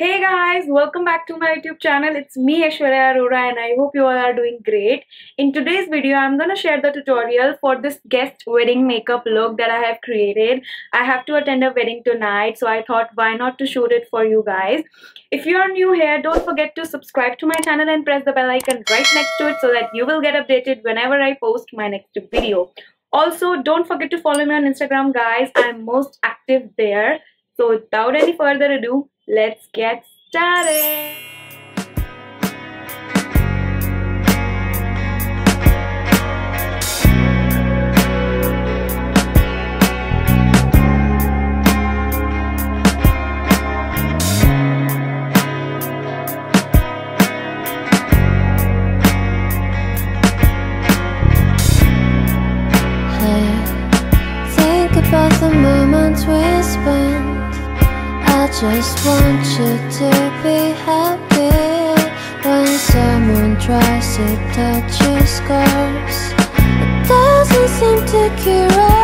welcome back to my YouTube channel. It's me Aishwarya Arora and I hope you all are doing great. In today's video, I'm gonna share the tutorial for this guest wedding makeup look that I have created. I have to attend a wedding tonight, so I thought why not to shoot it for you guys. If you are new here, don't forget to subscribe to my channel and press the bell icon right next to it so that you will get updated whenever I post my next video. Also, don't forget to follow me on Instagram, guys. I'm most active there. So without any further ado, let's get started. Just want you to be happy when someone tries to touch your scars. It doesn't seem to cure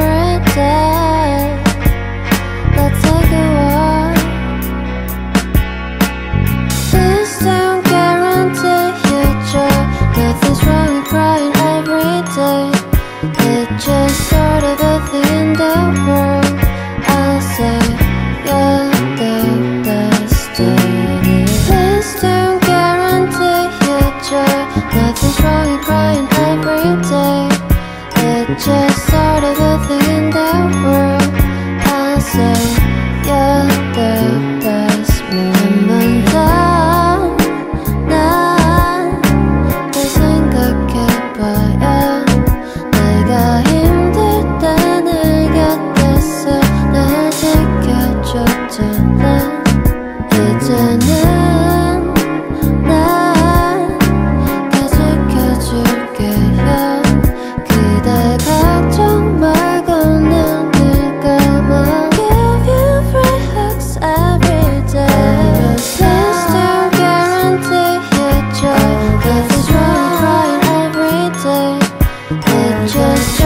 say 这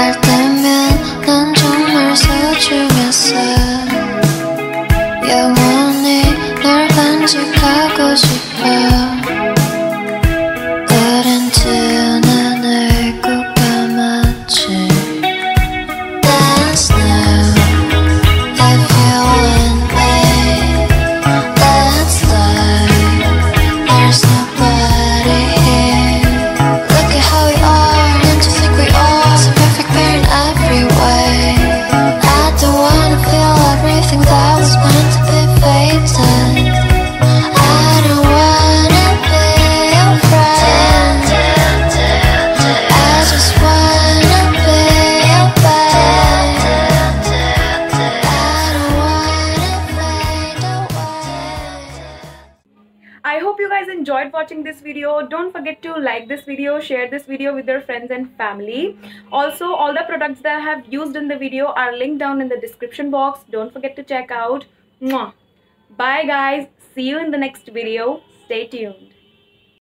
I've done don't forget to like this video share this video with your friends and family. Also all the products that i have used in the video are linked down in the description box. Don't forget to check out. Mwah. bye guys. See you in the next video. Stay tuned